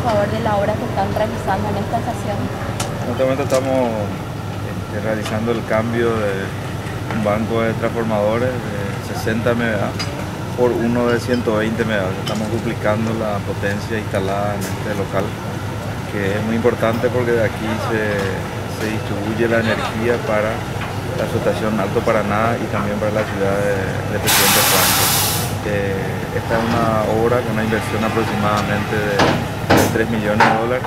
favor de la obra que están realizando en esta estación. En este estamos este, realizando el cambio de un banco de transformadores de 60 MVA por uno de 120 MVA. Estamos duplicando la potencia instalada en este local, que es muy importante porque de aquí se, distribuye la energía para la estación Alto Paraná y también para la ciudad de, Presidente Franco. Eh, esta es una obra con una inversión aproximadamente de, 3 millones de dólares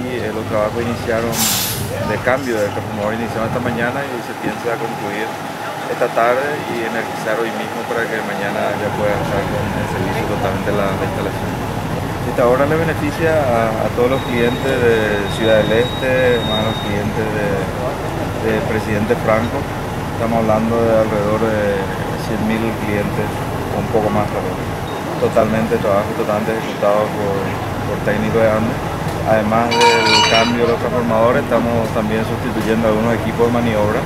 y eh, los trabajos iniciaron de cambio de transformador iniciaron esta mañana y se piensa concluir esta tarde y energizar hoy mismo para que mañana ya pueda estar con el servicio totalmente la, la instalación. Esta obra le beneficia a, todos los clientes de Ciudad del Este, más a los clientes de, Presidente Franco. Estamos hablando de alrededor de 100.000 clientes, un poco más también. Totalmente, trabajo totalmente ejecutado por, por técnicos de ANDE. Además del cambio de los transformadores, estamos también sustituyendo algunos equipos de maniobra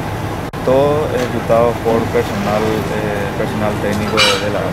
todo ejecutado por personal, eh, personal técnico de, la